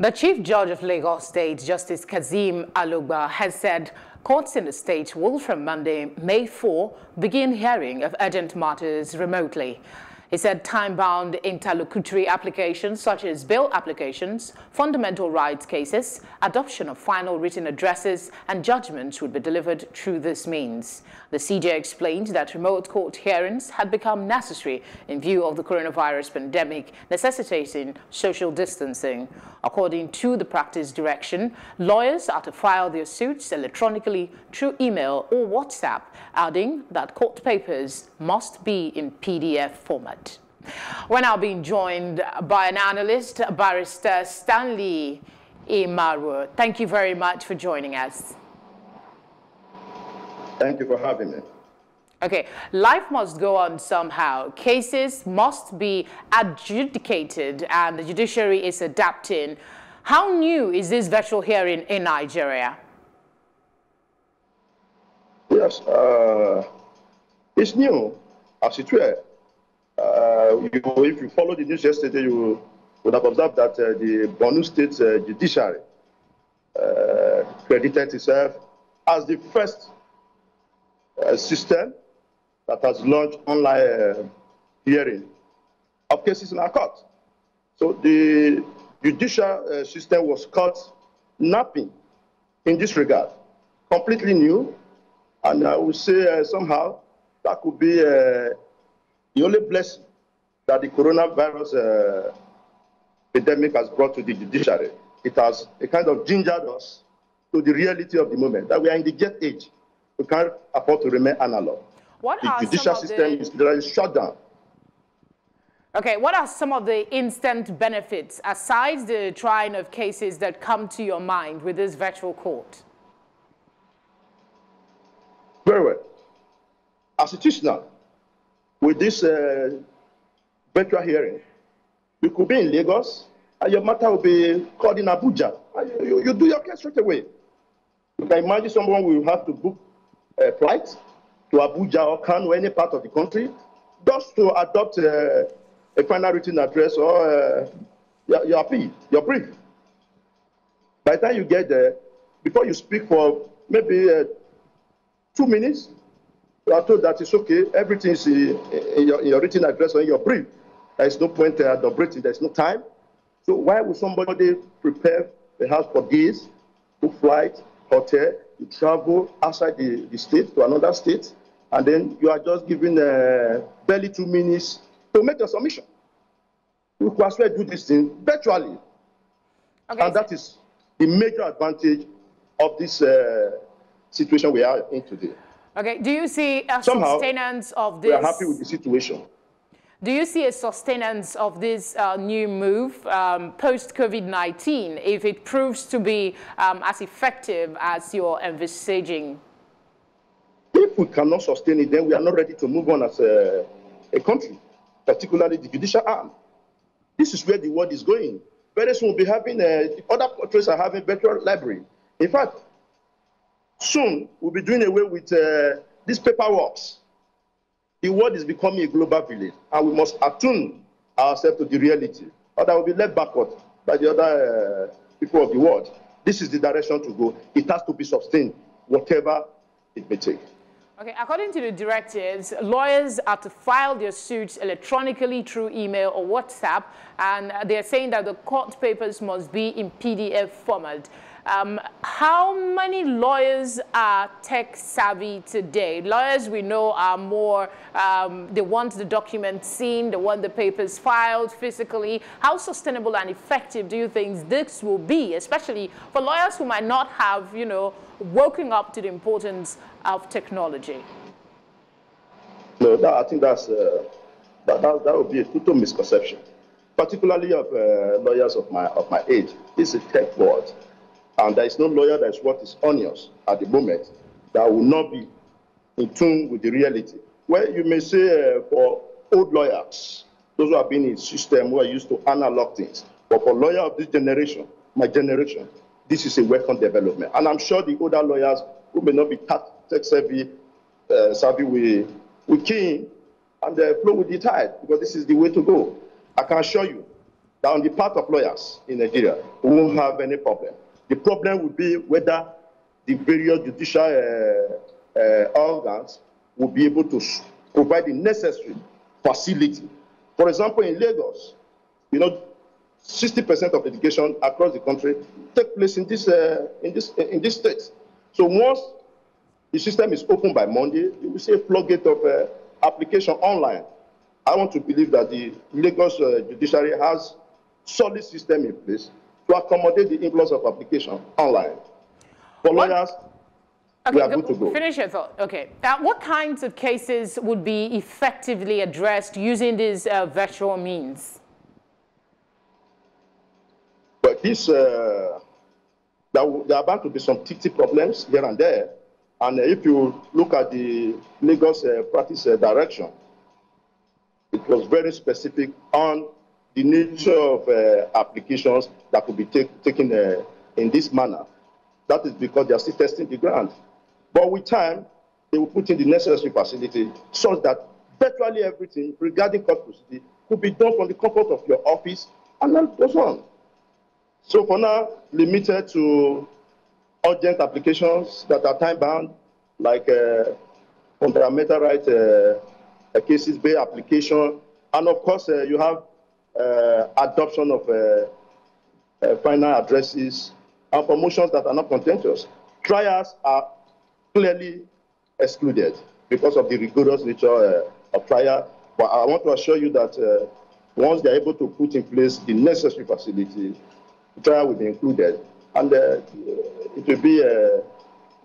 The Chief Judge of Lagos State, Justice Kazeem Alogba, has said courts in the state will from Monday, May 4, begin hearing of urgent matters remotely. He said time-bound interlocutory applications such as bail applications, fundamental rights cases, adoption of final written addresses and judgments would be delivered through this means. The CJ explained that remote court hearings had become necessary in view of the coronavirus pandemic necessitating social distancing. According to the practice direction, lawyers are to file their suits electronically through email or WhatsApp, adding that court papers must be in PDF format. We're now being joined by an analyst, Barrister Stanley Imhanruor. Thank you very much for joining us. Thank you for having me. Okay, life must go on somehow. Cases must be adjudicated and the judiciary is adapting. How new is this virtual hearing in Nigeria? Yes, uh, it's new, as it were. Uh, you, if you followed the news yesterday, you would have observed that uh, the Borno State uh, judiciary uh, credited itself as the first uh, system that has launched online uh, hearing of cases in our court. So the judicial system was caught napping in this regard, completely new, and I would say somehow that could be the only blessing that the coronavirus uh, epidemic has brought to the judiciary, it has a kind of gingered us to the reality of the moment, that we are in the jet age. We can't afford to remain analog. What the judicial system the... is, literally shut down. Okay, what are some of the instant benefits, aside the trying of cases that come to your mind with this virtual court? Very well. As now, with this uh, virtual hearing. You could be in Lagos, and your matter will be called in Abuja. You, you, do your case straight away. You can imagine someone will have to book a flight to Abuja or Kano, any part of the country, just to adopt uh, a final written address or uh, your, your appeal, your brief. By the time you get there, before you speak for maybe uh, two minutes, you are told that it's okay, everything is in, your, in your, written address or in your brief. There is no point uh, deliberating, there is no time. So why would somebody prepare the house for days, book flight, hotel, you travel outside the, the state to another state, and then you are just given uh, barely two minutes to make your submission. You can as well do this thing virtually. Okay, and that is the major advantage of this uh, situation we are in today. Okay, do you see a Somehow, sustenance of this? We are happy with the situation. Do you see a sustenance of this uh, new move um, post-COVID-19 if it proves to be um, as effective as you're envisaging? If we cannot sustain it, then we are not ready to move on as a, a country, particularly the judicial arm. This is where the world is going. Very soon we'll be having, uh, other countries are having virtual library. In fact, Soon, we'll be doing away with uh, these paperwork. The world is becoming a global village, and we must attune ourselves to the reality, or that will be led backward by the other uh, people of the world. This is the direction to go. It has to be sustained, whatever it may take. Okay, according to the directives, lawyers are to file their suits electronically through email or WhatsApp, and they're saying that the court papers must be in PDF format. Um, how many lawyers are tech savvy today? Lawyers we know are more, um, they want the documents seen, they want the papers filed physically. How sustainable and effective do you think this will be, especially for lawyers who might not have, you know, woken up to the importance of technology? No, that, I think that's, uh, that, that, that would be a total misconception, particularly of uh, lawyers of my, of my age. Is a tech world. And there is no lawyer that is worth his onions at the moment that will not be in tune with the reality. Well, you may say uh, for old lawyers, those who have been in the system who are used to analog things, but for lawyer of this generation, my generation, this is a welcome development. And I'm sure the older lawyers who may not be tech savvy, uh, savvy we we keen and uh, flow with the tide because this is the way to go. I can assure you, that on the part of lawyers in Nigeria, we won't have any problem. The problem would be whether the various judicial uh, uh, organs will be able to provide the necessary facility. For example, in Lagos, you know, 60% of education across the country take place in this, uh, in this, in this state. So once the system is open by Monday, you will see a floodgate of uh, application online. I want to believe that the Lagos uh, judiciary has solid system in place to accommodate the influx of application online. For what? lawyers, okay, we are good to go. Finish your thought. Okay. Now, what kinds of cases would be effectively addressed using these uh, virtual means? But this, uh, there, there, are bound to be some teething problems here and there. And if you look at the Lagos uh, practice uh, direction, it was very specific on the nature of uh, applications that could be take, taken uh, in this manner. That is because they are still testing the ground. But with time, they will put in the necessary facility so that virtually everything regarding court proceeding could be done from the comfort of your office and then goes on. So for now, limited to urgent applications that are time-bound, like uh, fundamental right uh, cases, bail application, and of course, uh, you have adoption of uh, uh, final addresses, and promotions that are not contentious. Trials are clearly excluded because of the rigorous nature of trial. But I want to assure you that once they're able to put in place the necessary facilities, trial will be included, and uh, it will be a,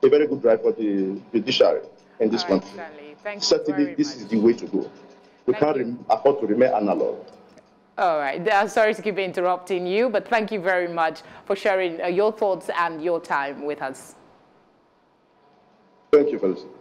a, very good drive for the judiciary in this All country. Right, Certainly, this much. is the way to go. We Thank can't afford to remain analog. All right. I'm sorry to keep interrupting you, but thank you very much for sharing uh, your thoughts and your time with us. Thank you, Felicity.